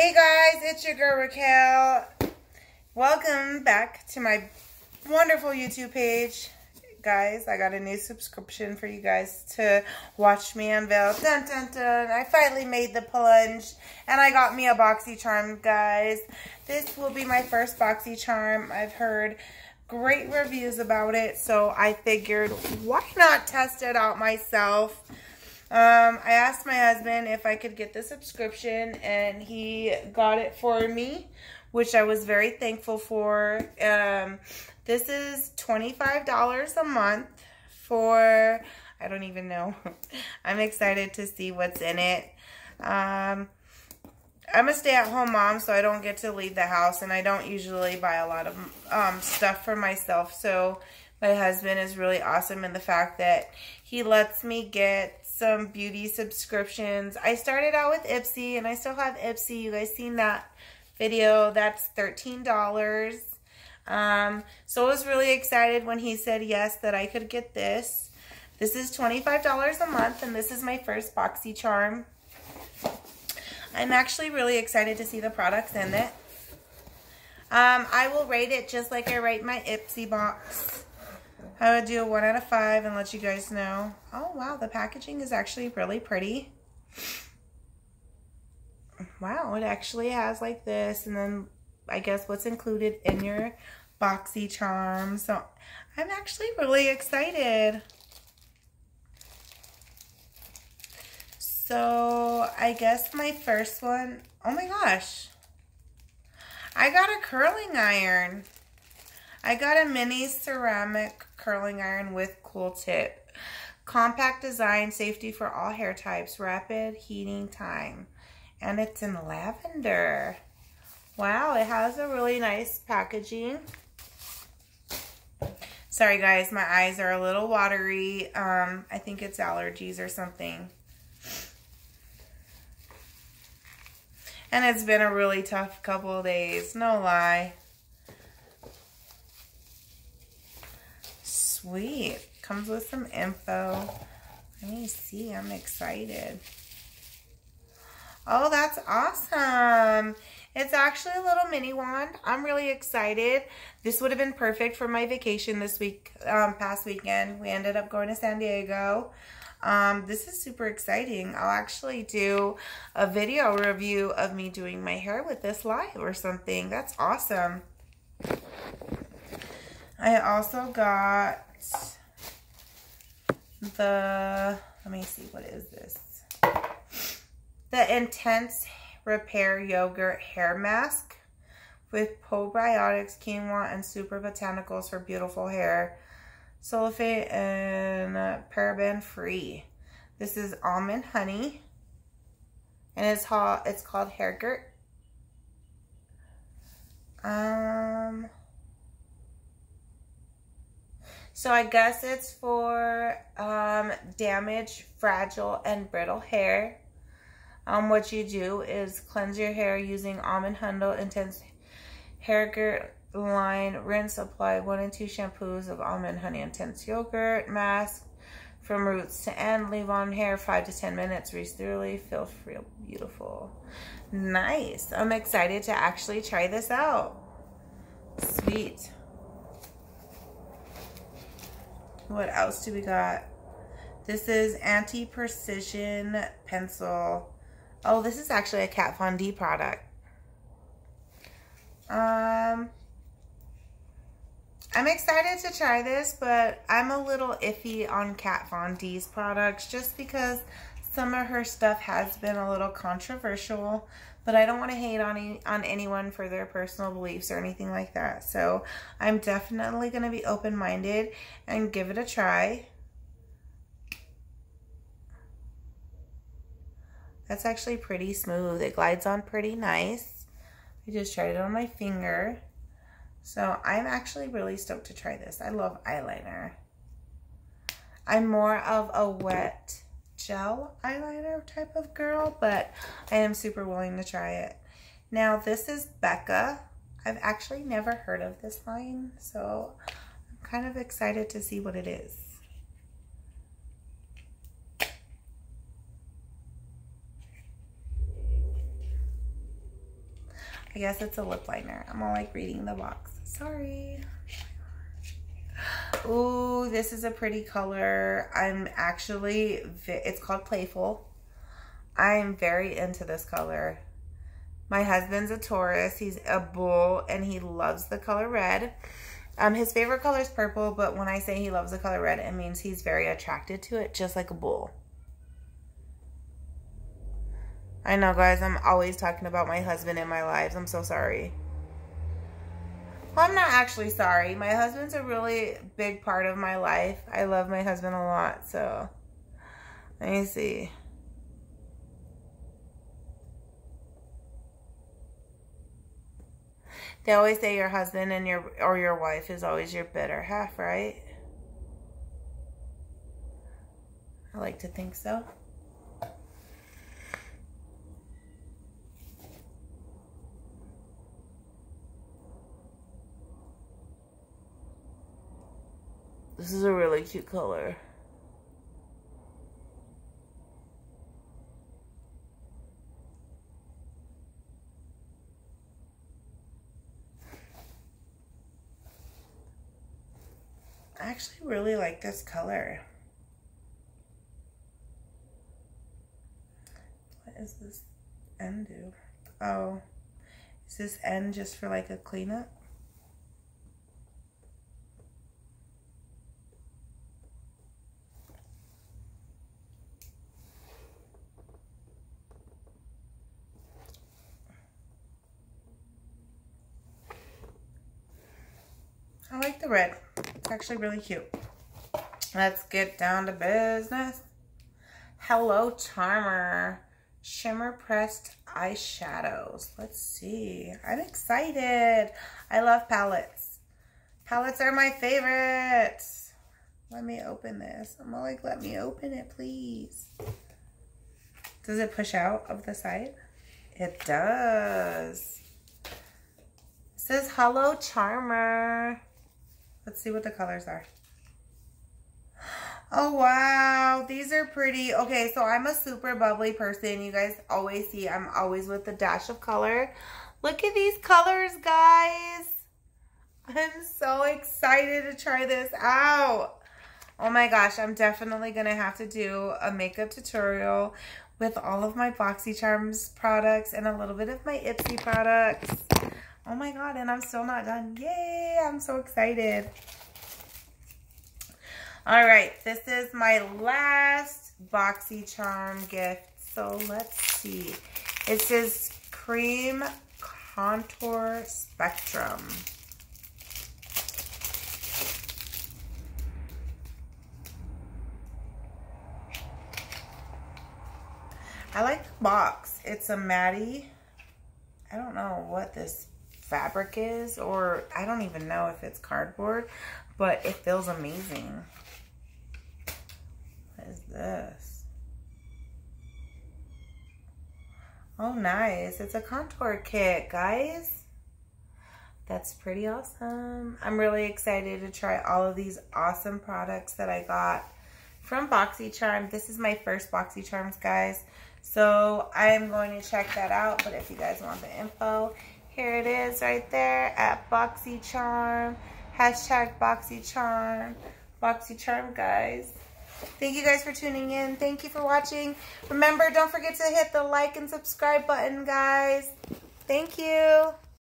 Hey guys, it's your girl Raquel. Welcome back to my wonderful YouTube page. Guys, I got a new subscription for you guys to watch me unveil. Dun dun dun. I finally made the plunge and I got me a BoxyCharm, guys. This will be my first BoxyCharm. I've heard great reviews about it, so I figured why not test it out myself. Um, I asked my husband if I could get the subscription, and he got it for me, which I was very thankful for. Um, this is $25 a month for, I don't even know. I'm excited to see what's in it. Um, I'm a stay-at-home mom, so I don't get to leave the house, and I don't usually buy a lot of um, stuff for myself, so my husband is really awesome in the fact that he lets me get some beauty subscriptions. I started out with Ipsy and I still have Ipsy. You guys seen that video? That's $13. Um, so I was really excited when he said yes that I could get this. This is $25 a month and this is my first BoxyCharm. I'm actually really excited to see the products in it. Um, I will rate it just like I rate my Ipsy box. I would do a 1 out of 5 and let you guys know. Oh, wow. The packaging is actually really pretty. Wow. It actually has like this. And then I guess what's included in your BoxyCharm. So I'm actually really excited. So I guess my first one. Oh my gosh. I got a curling iron. I got a mini ceramic curling iron with cool tip. Compact design, safety for all hair types, rapid heating time. And it's in lavender. Wow, it has a really nice packaging. Sorry guys, my eyes are a little watery. Um, I think it's allergies or something. And it's been a really tough couple of days, no lie. Sweet. Comes with some info. Let me see. I'm excited. Oh, that's awesome. It's actually a little mini wand. I'm really excited. This would have been perfect for my vacation this week, um, past weekend. We ended up going to San Diego. Um, this is super exciting. I'll actually do a video review of me doing my hair with this live or something. That's awesome. I also got the, let me see, what is this? The Intense Repair Yogurt Hair Mask with probiotics, quinoa, and super botanicals for beautiful hair. Sulfate and paraben free. This is almond honey. And it's, hot, it's called Hairgurt. Um, so I guess it's for um, damaged, fragile, and brittle hair. Um, what you do is cleanse your hair using almond honey intense hair line. Rinse, apply one and two shampoos of almond honey intense yogurt mask from roots to end. Leave on hair five to ten minutes. Rinse thoroughly. Feel real beautiful. Nice. I'm excited to actually try this out. Sweet. What else do we got? This is Anti-Precision Pencil. Oh, this is actually a Kat Von D product. Um, I'm excited to try this, but I'm a little iffy on Kat Von D's products just because some of her stuff has been a little controversial, but I don't want to hate on, on anyone for their personal beliefs or anything like that. So I'm definitely going to be open-minded and give it a try. That's actually pretty smooth. It glides on pretty nice. I just tried it on my finger. So I'm actually really stoked to try this. I love eyeliner. I'm more of a wet gel eyeliner type of girl, but I am super willing to try it. Now this is Becca. I've actually never heard of this line, so I'm kind of excited to see what it is. I guess it's a lip liner. I'm all like reading the box. Sorry. Ooh, this is a pretty color. I'm actually, it's called Playful. I'm very into this color. My husband's a Taurus. He's a bull and he loves the color red. Um, his favorite color is purple, but when I say he loves the color red, it means he's very attracted to it, just like a bull. I know, guys, I'm always talking about my husband in my lives. I'm so sorry. I'm not actually sorry. My husband's a really big part of my life. I love my husband a lot, so let me see. They always say your husband and your or your wife is always your better half, right? I like to think so. This is a really cute color. I actually really like this color. What is this end do? Oh, is this end just for like a cleanup? The red. It's actually really cute. Let's get down to business. Hello Charmer Shimmer Pressed Eyeshadows. Let's see. I'm excited. I love palettes. Palettes are my favorites. Let me open this. I'm like, let me open it, please. Does it push out of the side? It does. It says, hello, Charmer. Let's see what the colors are. Oh, wow. These are pretty. Okay, so I'm a super bubbly person. You guys always see I'm always with a dash of color. Look at these colors, guys. I'm so excited to try this out. Oh my gosh, I'm definitely going to have to do a makeup tutorial with all of my BoxyCharms products and a little bit of my Ipsy products. Oh my god, and I'm still not done. Yay, I'm so excited. All right, this is my last BoxyCharm gift. So let's see. It says Cream Contour Spectrum. I like the box. It's a Maddie. I don't know what this fabric is or I don't even know if it's cardboard, but it feels amazing. What is this? Oh, nice. It's a contour kit, guys. That's pretty awesome. I'm really excited to try all of these awesome products that I got from BoxyCharm. This is my first BoxyCharms, guys. So I am going to check that out. But if you guys want the info, here it is right there at BoxyCharm. Hashtag BoxyCharm. BoxyCharm, guys. Thank you guys for tuning in. Thank you for watching. Remember, don't forget to hit the like and subscribe button, guys. Thank you.